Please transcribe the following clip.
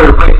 二位